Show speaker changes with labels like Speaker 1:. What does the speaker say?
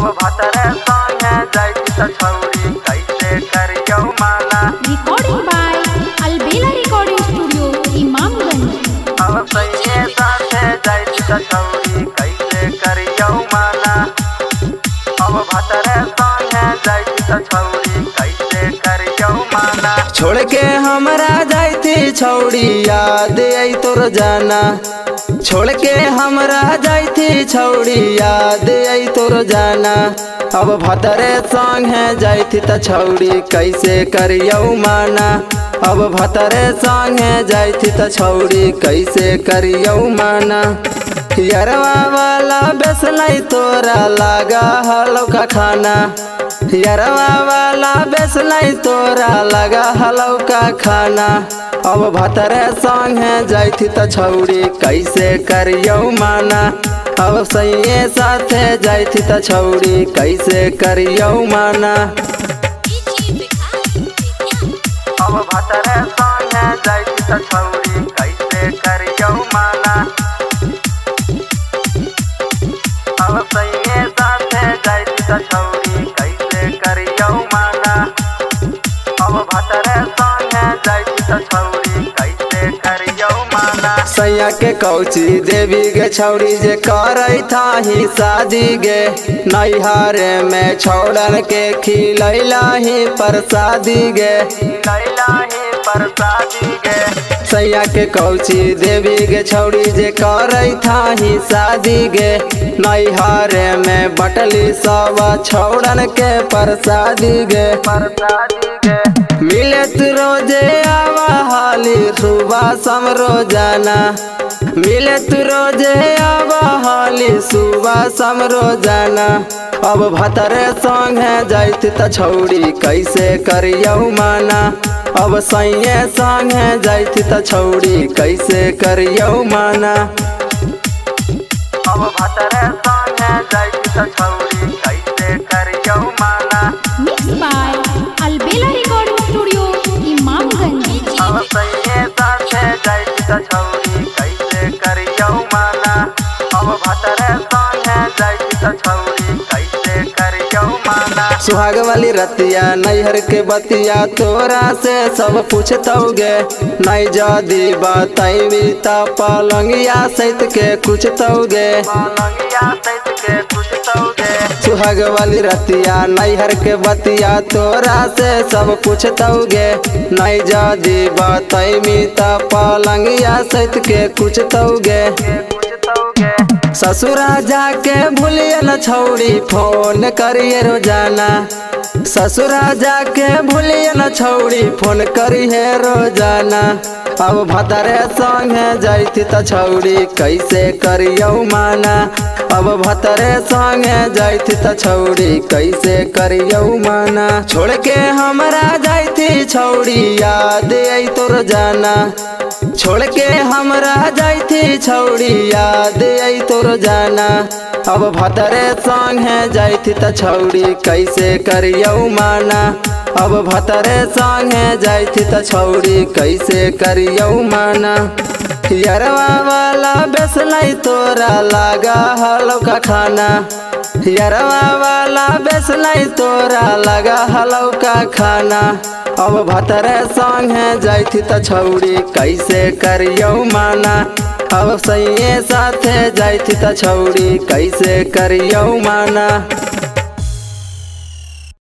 Speaker 1: अब भतरे संगे जाइत त छौरी कैसे करियौ माना
Speaker 2: Recording by Albela Recording Studio, Imamganj.
Speaker 1: अब सैये साथे जाइत त छौरी कैसे करियौ माना अब भतरे संगे जाइत त छौरी कैसे करियौ माना
Speaker 3: छोड़ के हमरा जाती छौड़ी याद आई तोर जाना। छोड़ के हमरा जाती छौड़ी, याद आई तोर जाना। अब भतरे संगे जाती त छौड़ी, कैसे करियौ माना। अब भतरे संगे जाती त छौड़ी, कैसे करियौ माना। यरवा वाला बेसलाई तोरा लागा हलौ का खाना। यरवा वाला बेसलाई तोरा लगा हलौ का खाना। अब भतरे संगे जाती त छौड़ी कैसे करियौ माना। अब सैये साथे जाती त छौड़ी कैसे करियौ माना।
Speaker 1: अब भतरे संगे जाइत त छौरी सैया
Speaker 3: के कौची देवी गे छौड़ी जे करे थाही शादी गे नैहरे में छौड़न के खिलैला ही प्रसादी गे
Speaker 1: ही परसादी गे
Speaker 3: सैया के कौची देवी गे छौड़ी जे करे थाही शादी गे नैहरे में बटली सब छौड़न के प्रसादी गे
Speaker 1: परसादी गे
Speaker 3: मिलत रोज़े आवा हाली सुबह सम रोज़ाना। मिलत रोज़े आवा हाली सुबह सम रोज़ाना। अब भतरे संगे जाइत त छौड़ी कैसे करियौ माना। अब सैये संगे जाइत त छौड़ी कैसे करियौ माना।
Speaker 1: अब भतरे संगे जाइत त छौरी त छौरी कैसे करियौ माना? अब भतरे संगे जाइत त छौरी कैसे करियौ माना?
Speaker 3: सुहाग वाली रतिया नैहर के बतिया तोरा से सब पूछतौगे। नहीं जदी बतैबी त पलंगिया सैत के कुछ तौगे
Speaker 1: पलंगिया
Speaker 3: सुहाग वाली रतिया नैहर के बतिया, तोरा से सब पूछतौगे नहीं जदी बतैबी त पलंगिया सैत के कुछ तौगे ससुरा जाके भूलिए न छौड़ी, फ़ोन करिए रोज़ाना। ससुरा जाके भूलिए न छौड़ी, फ़ोन करिए रोज़ाना। अब भतरे संगे जाती त छौड़ी कैसे करियौ माना? अब भतरे संगे जाती त छौड़ी कैसे करियौ माना? छोड़ के हमरा जाती छौड़ी याद आई तोर जाना। छोड़ के हमरा जाती छौड़ी याद आई तोर जाना। अब भतरे संगे जाती त छौड़ी कैसे करियौ माना? अब भतरे संगे जाती त छौड़ी कैसे करियौ माना? यरवा वाला बेसलाई तोरा लगा हलौ का खाना यरवा वाला बेसलाई तोरा लगा हलौ का खाना अब भतरे संगे जाती त छौड़ी कैसे करियौ माना? अब सैये साथे जाती त छौड़ी कैसे करियौ माना?